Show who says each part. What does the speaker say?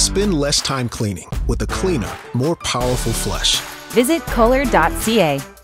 Speaker 1: Spend less time cleaning with a cleaner, more powerful flush.
Speaker 2: Visit Kohler.ca.